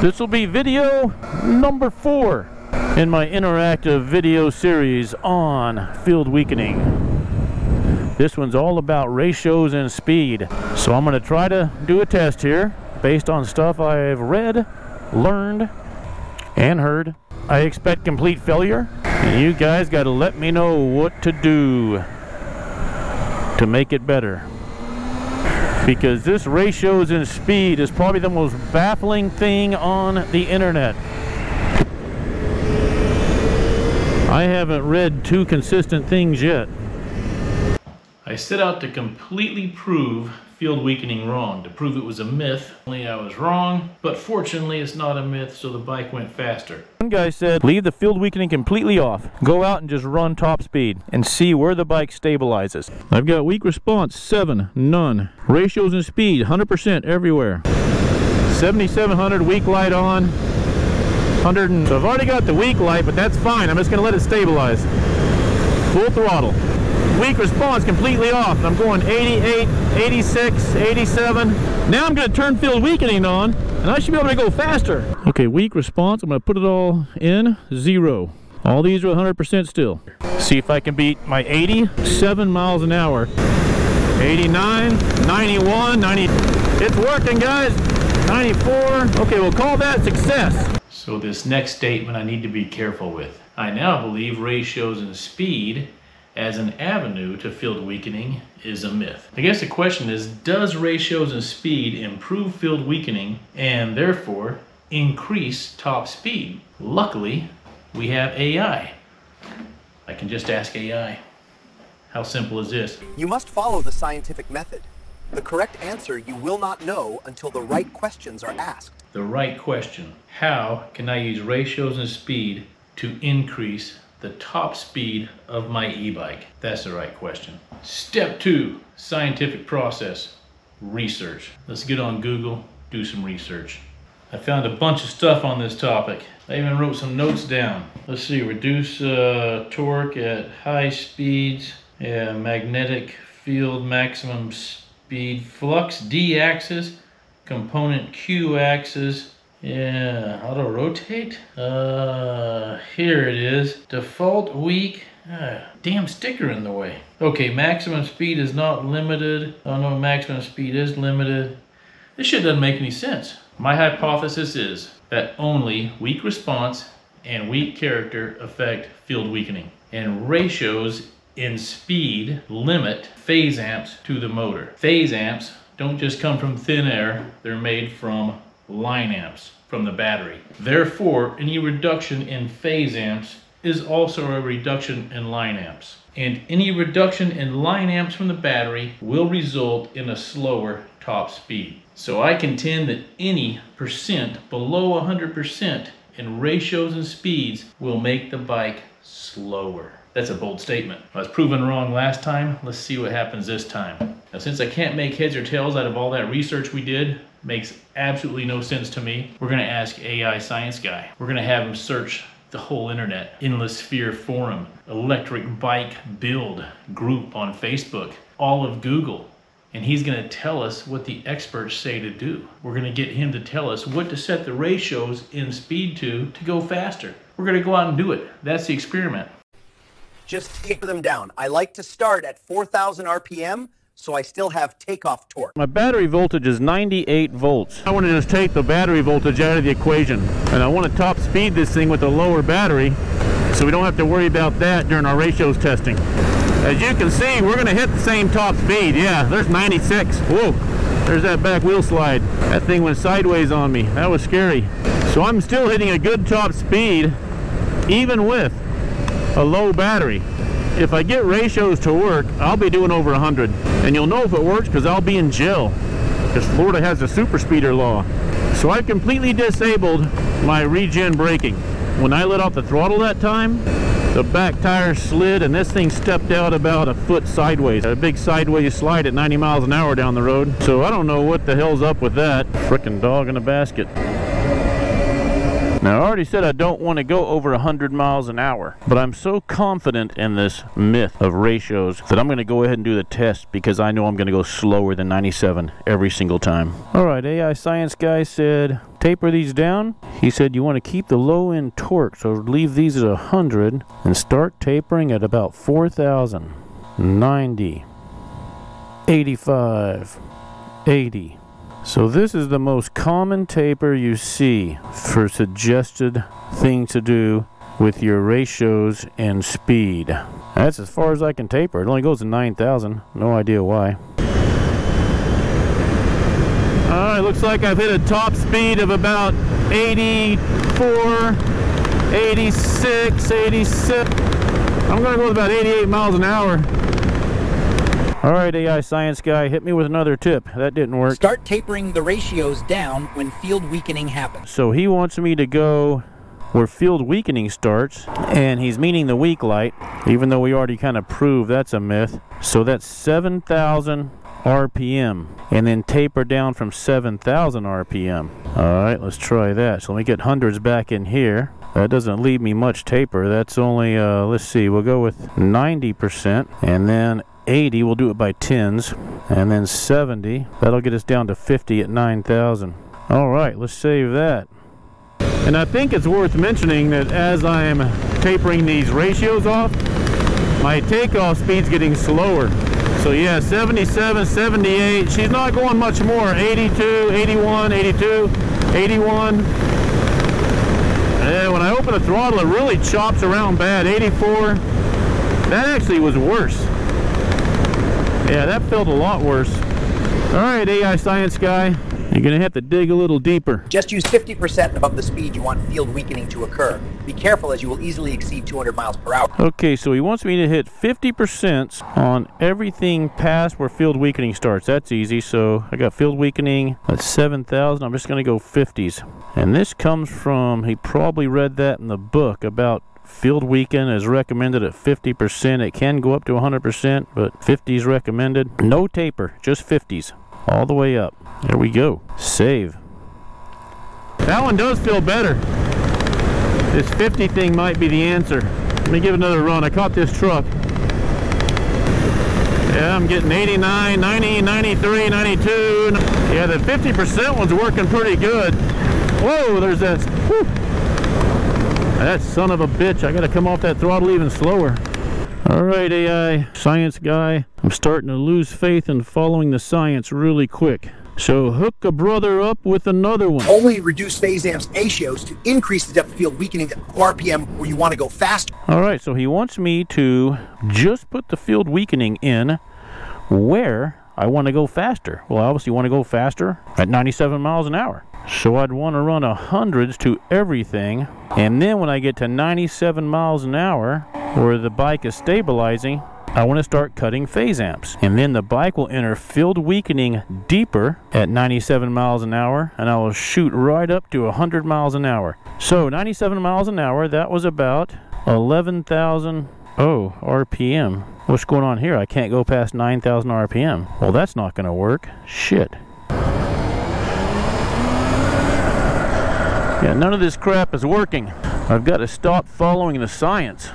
This will be video number four in my interactive video series on field weakening. This one's all about ratios and speed. So I'm going to try to do a test here based on stuff I've read, learned, and heard. I expect complete failure. And you guys got to let me know what to do to make it better because this ratios and speed is probably the most baffling thing on the internet. I haven't read two consistent things yet. I set out to completely prove field weakening wrong, to prove it was a myth. Only I was wrong, but fortunately it's not a myth, so the bike went faster. One guy said, leave the field weakening completely off. Go out and just run top speed and see where the bike stabilizes. I've got weak response, seven, none. Ratios and speed, 100% everywhere. 7700 weak light on, 100 and, so I've already got the weak light, but that's fine. I'm just gonna let it stabilize. Full throttle weak response completely off. I'm going 88, 86, 87. Now I'm going to turn field weakening on and I should be able to go faster. Okay, weak response. I'm going to put it all in zero. All these are 100% still. See if I can beat my 87 miles an hour. 89, 91, 90. It's working, guys. 94. Okay, we'll call that success. So this next statement I need to be careful with. I now believe ratios and speed as an avenue to field weakening is a myth. I guess the question is, does ratios and speed improve field weakening and therefore increase top speed? Luckily, we have AI. I can just ask AI. How simple is this? You must follow the scientific method. The correct answer you will not know until the right questions are asked. The right question. How can I use ratios and speed to increase the top speed of my e-bike? That's the right question. Step two, scientific process, research. Let's get on Google, do some research. I found a bunch of stuff on this topic. I even wrote some notes down. Let's see, reduce uh, torque at high speeds, yeah, magnetic field maximum speed, flux D axis, component Q axis, yeah, auto rotate. Uh, here it is. Default weak. Ah, damn sticker in the way. Okay, maximum speed is not limited. Oh no, maximum speed is limited. This shit doesn't make any sense. My hypothesis is that only weak response and weak character affect field weakening. And ratios in speed limit phase amps to the motor. Phase amps don't just come from thin air, they're made from line amps from the battery. Therefore, any reduction in phase amps is also a reduction in line amps. And any reduction in line amps from the battery will result in a slower top speed. So I contend that any percent below 100% in ratios and speeds will make the bike slower. That's a bold statement. I was proven wrong last time. Let's see what happens this time. Now, since I can't make heads or tails out of all that research we did, makes absolutely no sense to me. We're gonna ask AI science guy. We're gonna have him search the whole internet, Endless Sphere Forum, Electric Bike Build group on Facebook, all of Google, and he's going to tell us what the experts say to do. We're going to get him to tell us what to set the ratios in speed to to go faster. We're going to go out and do it. That's the experiment. Just taper them down. I like to start at 4,000 RPM so I still have takeoff torque. My battery voltage is 98 volts. I want to just take the battery voltage out of the equation. And I want to top speed this thing with a lower battery so we don't have to worry about that during our ratios testing. As you can see, we're going to hit the same top speed. Yeah, there's 96. Whoa, there's that back wheel slide. That thing went sideways on me. That was scary. So I'm still hitting a good top speed even with a low battery if I get ratios to work, I'll be doing over 100. And you'll know if it works because I'll be in jail because Florida has a super speeder law. So I've completely disabled my regen braking. When I let off the throttle that time, the back tire slid and this thing stepped out about a foot sideways. A big sideways slide at 90 miles an hour down the road. So I don't know what the hell's up with that. Frickin' dog in a basket. Now, I already said I don't want to go over 100 miles an hour, but I'm so confident in this myth of ratios that I'm going to go ahead and do the test because I know I'm going to go slower than 97 every single time. All right, AI science guy said taper these down. He said you want to keep the low end torque, so leave these at 100 and start tapering at about 4,000, 90, 85, 80. So this is the most common taper you see for suggested thing to do with your ratios and speed. That's as far as I can taper. It only goes to 9,000. No idea why. Uh, Alright, looks like I've hit a top speed of about 84, 86, 87. I'm going to go about 88 miles an hour. All right, AI science guy, hit me with another tip. That didn't work. Start tapering the ratios down when field weakening happens. So he wants me to go where field weakening starts, and he's meaning the weak light, even though we already kind of proved that's a myth. So that's 7,000 RPM, and then taper down from 7,000 RPM. All right, let's try that. So let me get hundreds back in here. That doesn't leave me much taper. That's only, uh, let's see, we'll go with 90%, and then 80, we'll do it by tens, and then 70, that'll get us down to 50 at 9,000. All right, let's save that. And I think it's worth mentioning that as I am tapering these ratios off, my takeoff speed's getting slower. So yeah, 77, 78, she's not going much more, 82, 81, 82, 81. And when I open the throttle, it really chops around bad, 84. That actually was worse. Yeah, that felt a lot worse. All right, AI science guy, you're gonna have to dig a little deeper. Just use 50% above the speed you want field weakening to occur. Be careful as you will easily exceed 200 miles per hour. Okay, so he wants me to hit 50% on everything past where field weakening starts. That's easy. So I got field weakening at 7,000. I'm just gonna go 50s. And this comes from, he probably read that in the book about Field weaken is recommended at 50%. It can go up to 100%, but 50 is recommended. No taper, just 50s. All the way up. There we go. Save. That one does feel better. This 50 thing might be the answer. Let me give another run. I caught this truck. Yeah, I'm getting 89, 90, 93, 92. Yeah, the 50% one's working pretty good. Whoa, there's that. Whew. That son of a bitch, I gotta come off that throttle even slower. All right, AI science guy, I'm starting to lose faith in following the science really quick. So hook a brother up with another one. Only reduce phase amps ratios to increase the depth of field weakening to RPM where you want to go faster. All right, so he wants me to just put the field weakening in where I want to go faster. Well, I obviously want to go faster at 97 miles an hour. So I'd want to run a hundreds to everything. And then when I get to 97 miles an hour, where the bike is stabilizing, I want to start cutting phase amps. And then the bike will enter field weakening deeper at 97 miles an hour, and I will shoot right up to 100 miles an hour. So 97 miles an hour, that was about 11,000 oh RPM. What's going on here? I can't go past 9,000 RPM. Well, that's not going to work. Shit. Yeah, none of this crap is working. I've got to stop following the science.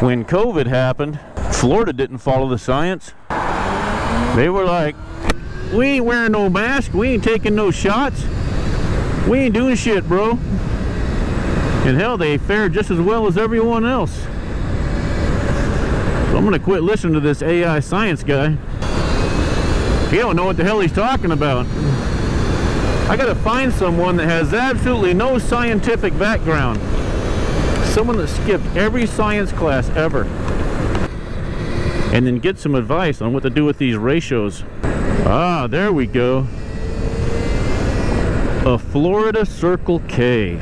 When COVID happened, Florida didn't follow the science. They were like, we ain't wearing no mask, we ain't taking no shots, we ain't doing shit, bro. And hell, they fared just as well as everyone else. So I'm gonna quit listening to this AI science guy. He don't know what the hell he's talking about. I gotta find someone that has absolutely no scientific background. Someone that skipped every science class ever. And then get some advice on what to do with these ratios. Ah, there we go. A Florida Circle K.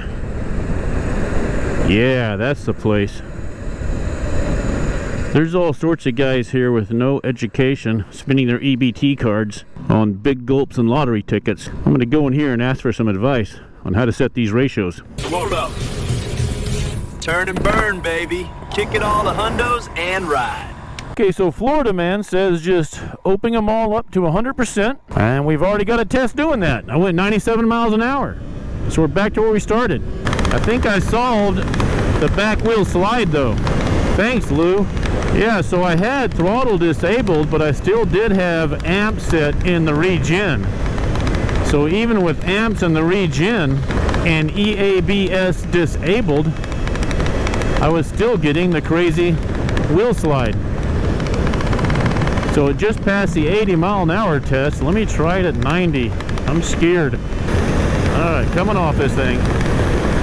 Yeah, that's the place. There's all sorts of guys here with no education spending their EBT cards on big gulps and lottery tickets. I'm going to go in here and ask for some advice on how to set these ratios. Load up. Turn and burn, baby. Kick it all the hundos and ride. Okay, so Florida man says just open them all up to 100%, and we've already got a test doing that. I went 97 miles an hour. So we're back to where we started. I think I solved the back wheel slide though. Thanks, Lou. Yeah, so I had throttle disabled, but I still did have amp set in the regen. So even with amps in the regen and EABS disabled, I was still getting the crazy wheel slide. So it just passed the 80 mile an hour test. Let me try it at 90. I'm scared. All right, coming off this thing.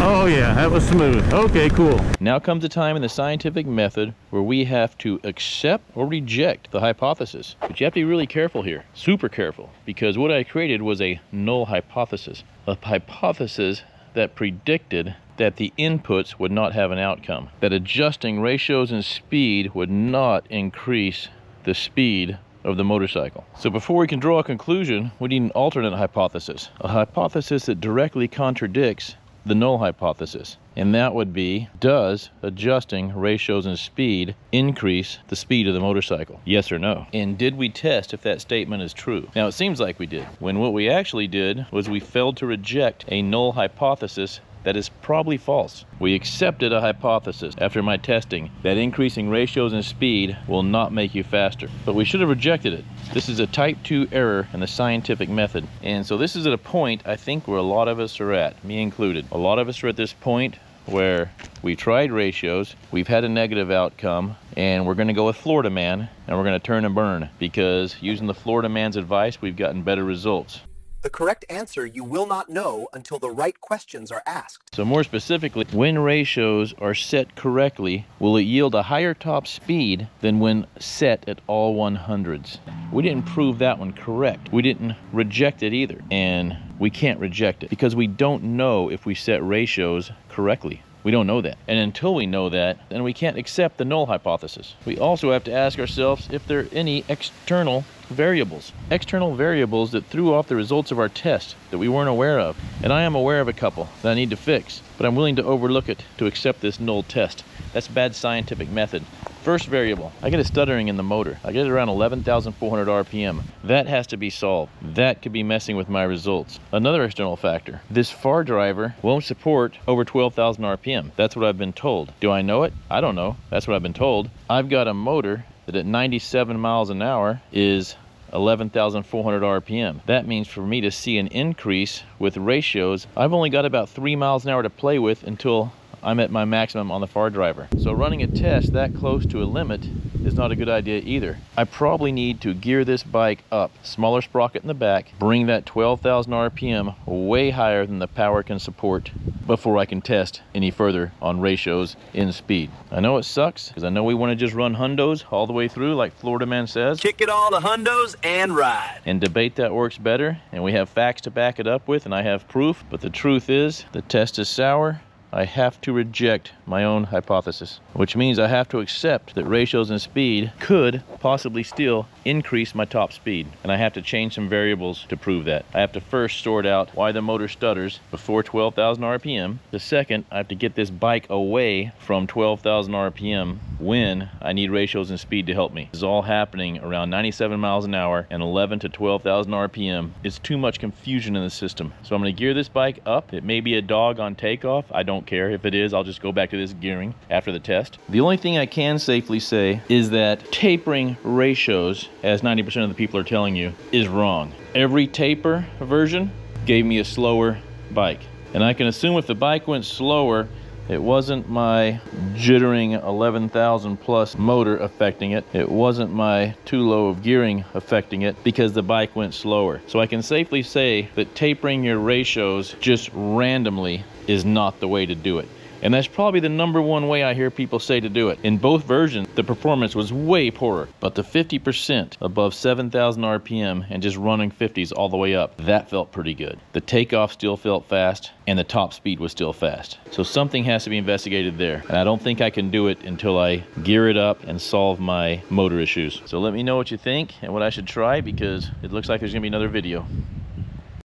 Oh yeah, that was smooth. Okay, cool. Now comes a time in the scientific method where we have to accept or reject the hypothesis. But you have to be really careful here, super careful, because what I created was a null hypothesis. A hypothesis that predicted that the inputs would not have an outcome, that adjusting ratios and speed would not increase the speed of the motorcycle. So before we can draw a conclusion, we need an alternate hypothesis, a hypothesis that directly contradicts the null hypothesis. And that would be, does adjusting ratios and speed increase the speed of the motorcycle? Yes or no? And did we test if that statement is true? Now it seems like we did, when what we actually did was we failed to reject a null hypothesis that is probably false. We accepted a hypothesis after my testing that increasing ratios and speed will not make you faster, but we should have rejected it. This is a type 2 error in the scientific method. And so this is at a point I think where a lot of us are at, me included. A lot of us are at this point where we tried ratios, we've had a negative outcome, and we're gonna go with Florida Man, and we're gonna turn and burn because using the Florida Man's advice, we've gotten better results. The correct answer you will not know until the right questions are asked. So more specifically, when ratios are set correctly, will it yield a higher top speed than when set at all 100s? We didn't prove that one correct. We didn't reject it either. And we can't reject it because we don't know if we set ratios correctly. We don't know that. And until we know that, then we can't accept the null hypothesis. We also have to ask ourselves if there are any external variables. External variables that threw off the results of our test that we weren't aware of. And I am aware of a couple that I need to fix, but I'm willing to overlook it to accept this null test. That's bad scientific method. First variable, I get a stuttering in the motor. I get it around 11,400 RPM. That has to be solved. That could be messing with my results. Another external factor, this Fardriver won't support over 12,000 RPM. That's what I've been told. Do I know it? I don't know. That's what I've been told. I've got a motor that at 97 miles an hour is 11,400 RPM. That means for me to see an increase with ratios, I've only got about three miles an hour to play with until I'm at my maximum on the Fardriver. So running a test that close to a limit is not a good idea either. I probably need to gear this bike up, smaller sprocket in the back, bring that 12,000 RPM way higher than the power can support before I can test any further on ratios in speed. I know it sucks because I know we want to just run hundos all the way through like Florida Man says. Kick it all to hundos and ride. And debate that works better and we have facts to back it up with and I have proof. But the truth is the test is sour I have to reject my own hypothesis, which means I have to accept that ratios and speed could possibly still increase my top speed. And I have to change some variables to prove that. I have to first sort out why the motor stutters before 12,000 RPM. The second, I have to get this bike away from 12,000 RPM when I need ratios and speed to help me. This is all happening around 97 miles an hour and 11 to 12,000 RPM. It's too much confusion in the system. So I'm gonna gear this bike up. It may be a dog on takeoff. I don't care. If it is, I'll just go back to this gearing after the test. The only thing I can safely say is that tapering ratios, as 90% of the people are telling you, is wrong. Every taper version gave me a slower bike. And I can assume if the bike went slower, it wasn't my jittering 11,000 plus motor affecting it. It wasn't my too low of gearing affecting it because the bike went slower. So I can safely say that tapering your ratios just randomly is not the way to do it. And that's probably the number one way I hear people say to do it. In both versions, the performance was way poorer, but the 50% above 7,000 RPM and just running 50s all the way up, that felt pretty good. The takeoff still felt fast and the top speed was still fast. So something has to be investigated there. And I don't think I can do it until I gear it up and solve my motor issues. So let me know what you think and what I should try because it looks like there's gonna be another video.